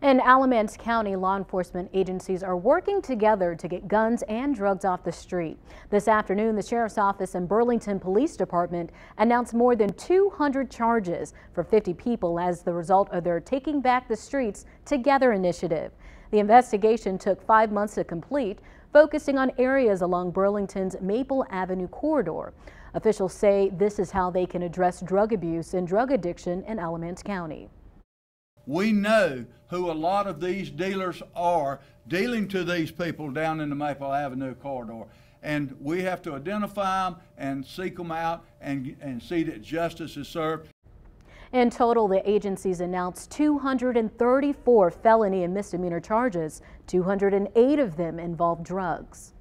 In Alamance County, law enforcement agencies are working together to get guns and drugs off the street. This afternoon, the Sheriff's Office and Burlington Police Department announced more than 200 charges for 50 people as the result of their Taking Back the Streets Together initiative. The investigation took five months to complete, focusing on areas along Burlington's Maple Avenue corridor. Officials say this is how they can address drug abuse and drug addiction in Alamance County. We know who a lot of these dealers are dealing to these people down in the Maple Avenue corridor. And we have to identify them and seek them out and, and see that justice is served. In total, the agencies announced 234 felony and misdemeanor charges. 208 of them involved drugs.